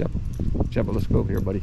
Shep, Shep, let's go over here, buddy.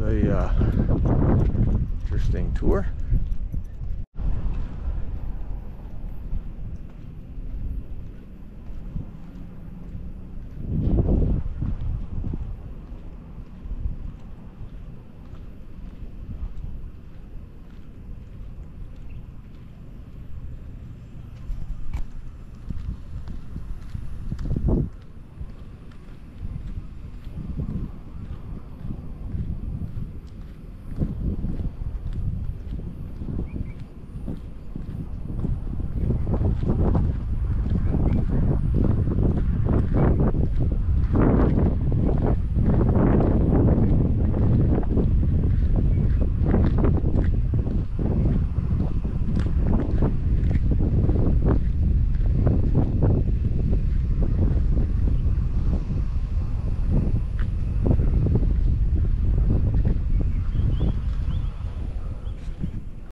a uh, interesting tour.